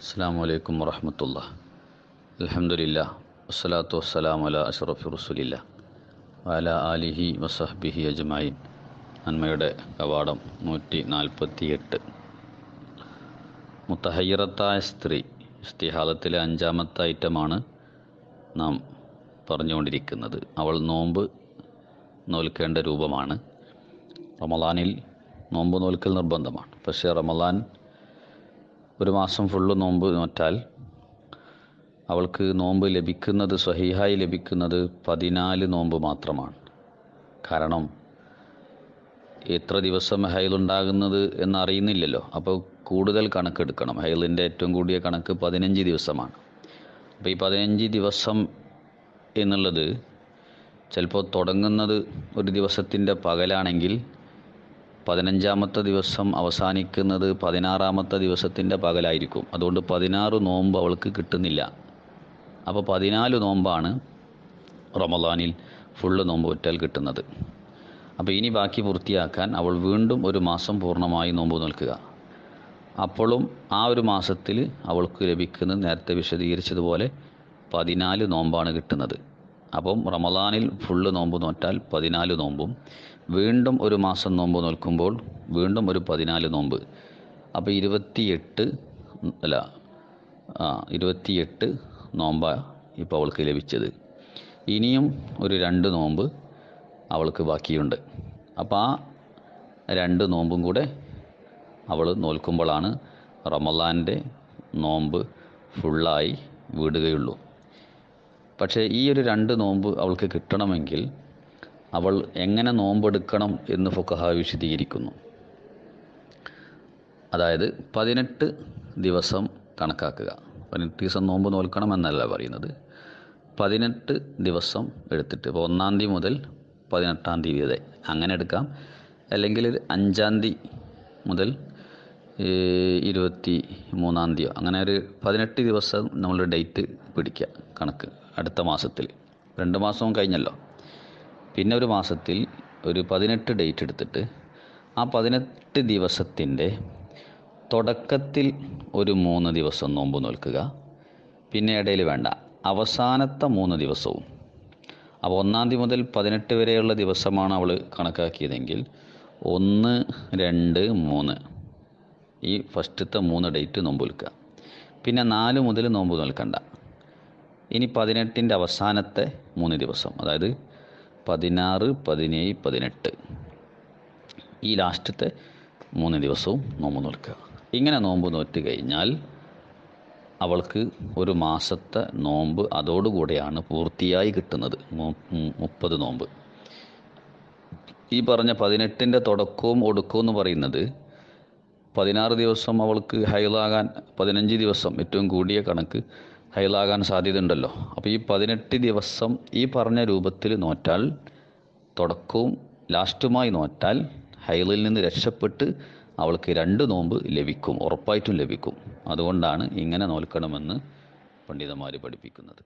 അസ്സാം വലൈക്കും വറഹമത്തുള്ള അലഹമുല്ല വസ്സലാത്തു വസ്സലാം അല അഷറഫി റസുലില്ല അല ആലിഹി വസഹബിഹി അജ്മായിൻ നന്മയുടെ കവാടം നൂറ്റി നാൽപ്പത്തി എട്ട് മുത്തഹയ്യറത്തായ സ്ത്രീ ഇസ്തിഹാദത്തിലെ അഞ്ചാമത്തെ ഐറ്റമാണ് നാം പറഞ്ഞുകൊണ്ടിരിക്കുന്നത്. അവൾ നോമ്പ് നോൽക്കേണ്ട രൂപമാണ്. റമലാനിൽ നോമ്പ് നോൽക്കൽ നിർബന്ധമാണ്. പക്ഷേ റമലാൻ ഒരു മാസം ഫുള്ള് നോമ്പ് നോറ്റാൽ അവൾക്ക് നോമ്പ് ലഭിക്കുന്നത് സ്വഹിഹായി ലഭിക്കുന്നത് പതിനാല് നോമ്പ് മാത്രമാണ്. കാരണം എത്ര ദിവസം ഹൈലുണ്ടാകുന്നത് എന്നറിയുന്നില്ലല്ലോ. അപ്പോൾ കൂടുതൽ കണക്കെടുക്കണം. ഹൈലിന്റെ ഏറ്റവും കൂടിയ കണക്ക് പതിനഞ്ച് ദിവസമാണ്. അപ്പോൾ ഈ പതിനഞ്ച് ദിവസം എന്നുള്ളത് ചിലപ്പോൾ തുടങ്ങുന്നത് ഒരു ദിവസത്തിന്റെ പകലാണെങ്കിൽ പതിനഞ്ചാമത്തെ ദിവസം അവസാനിക്കുന്നത് പതിനാറാമത്തെ ദിവസത്തിന്റെ പകലായിരിക്കും. അതുകൊണ്ട് പതിനാറ് നോമ്പ് അവൾക്ക് കിട്ടുന്നില്ല. അപ്പോൾ പതിനാല് നോമ്പാണ് റമദാനിൽ ഫുള്ള് നോമ്പ് ഒറ്റാൽ കിട്ടുന്നത്. അപ്പോൾ ഇനി ബാക്കി പൂർത്തിയാക്കാൻ അവൾ വീണ്ടും ഒരു മാസം പൂർണമായി നോമ്പ് നിൽക്കുക. അപ്പോഴും ആ ഒരു മാസത്തിൽ അവൾക്ക് ലഭിക്കുന്നത് നേരത്തെ വിശദീകരിച്ചതുപോലെ പതിനാല് നോമ്പാണ് കിട്ടുന്നത്. അപ്പം റമദാനിൽ ഫുള്ള് നോമ്പ് നോറ്റാൽ പതിനാല് നോമ്പും വീണ്ടും ഒരു മാസം നോമ്പ് നോൽക്കുമ്പോൾ വീണ്ടും ഒരു പതിനാല് നോമ്പ്. അപ്പോൾ ഇരുപത്തിയെട്ട് അല്ല ആ ഇരുപത്തിയെട്ട് നോമ്പ ഇപ്പോൾ അവൾക്ക് ലഭിച്ചത്. ഇനിയും ഒരു രണ്ട് നോമ്പ് അവൾക്ക് ബാക്കിയുണ്ട്. അപ്പോൾ ആ രണ്ട് നോമ്പും കൂടെ അവൾ നോൽക്കുമ്പോഴാണ് റമലാന്റെ നോമ്പ് ഫുള്ളായി വിടുകയുള്ളൂ. പക്ഷേ ഈ ഒരു രണ്ട് നോമ്പ് അവൾക്ക് കിട്ടണമെങ്കിൽ അവൾ എങ്ങനെ നോമ്പെടുക്കണം എന്ന് ഫുക്കഹ വിശദീകരിക്കുന്നു. അതായത് പതിനെട്ട് ദിവസം കണക്കാക്കുക. പതിനെട്ട് ദിവസം നോമ്പ് നോൽക്കണം എന്നല്ല പറയുന്നത്. പതിനെട്ട് ദിവസം എടുത്തിട്ട് ഇപ്പോൾ ഒന്നാം തീയതി മുതൽ പതിനെട്ടാം തീയതി വരെ അങ്ങനെ എടുക്കാം. അല്ലെങ്കിൽ അഞ്ചാം തീയതി മുതൽ ഇരുപത്തി മൂന്നാം തീയതി അങ്ങനെ ഒരു പതിനെട്ട് ദിവസം നമ്മൾ ഡേറ്റ് പിടിക്കുക കണക്ക്. അടുത്ത മാസത്തിൽ. രണ്ട് മാസവും കഴിഞ്ഞല്ലോ. പിന്നെ ഒരു മാസത്തിൽ ഒരു പതിനെട്ട് ഡേറ്റ് എടുത്തിട്ട് ആ പതിനെട്ട് ദിവസത്തിന്റെ തുടക്കത്തിൽ ഒരു മൂന്ന് ദിവസം നോമ്പ് നോൽക്കുക. പിന്നെ ഇടയിൽ വേണ്ട. അവസാനത്തെ മൂന്ന് ദിവസവും. അപ്പോൾ ഒന്നാം തീയതി മുതൽ പതിനെട്ട് വരെയുള്ള ദിവസമാണ് അവൾ കണക്കാക്കിയതെങ്കിൽ ഒന്ന് രണ്ട് മൂന്ന്. ഈ ഫസ്റ്റത്തെ മൂന്ന് ഡേറ്റ് നോമ്പ് നിൽക്കുക. പിന്നെ നാല് മുതൽ നോമ്പ് നിൽക്കണ്ട. ഇനി പതിനെട്ടിന്റെ അവസാനത്തെ മൂന്ന് ദിവസം അതായത് പതിനാറ് പതിനേഴ് പതിനെട്ട്. ഈ ലാസ്റ്റത്തെ മൂന്ന് ദിവസവും നോമ്പ് നോൽക്കുക. ഇങ്ങനെ നോമ്പ് നോറ്റ് കഴിഞ്ഞാൽ അവൾക്ക് ഒരു മാസത്തെ നോമ്പ് അതോടുകൂടെയാണ് പൂർത്തിയായി കിട്ടുന്നത് മുപ്പത് നോമ്പ്. ഈ പറഞ്ഞ പതിനെട്ടിന്റെ തുടക്കവും ഒടുക്കവും എന്ന് പറയുന്നത് പതിനാറ് ദിവസം അവൾക്ക് ഹൈലാകാൻ പതിനഞ്ച് ദിവസം ഏറ്റവും കൂടിയ കണക്ക് ഹൈലാകാൻ സാധ്യതയുണ്ടല്ലോ. അപ്പോൾ ഈ പതിനെട്ട് ദിവസം ഈ പറഞ്ഞ രൂപത്തിൽ നോറ്റാൽ തുടക്കവും ലാസ്റ്റുമായി നോറ്റാൽ ഹൈലിൽ നിന്ന് രക്ഷപ്പെട്ട് അവൾക്ക് രണ്ട് നോമ്പ് ലഭിക്കും ഉറപ്പായിട്ടും ലഭിക്കും. അതുകൊണ്ടാണ് ഇങ്ങനെ നോൽക്കണമെന്ന് പണ്ഡിതന്മാർ പഠിപ്പിക്കുന്നത്.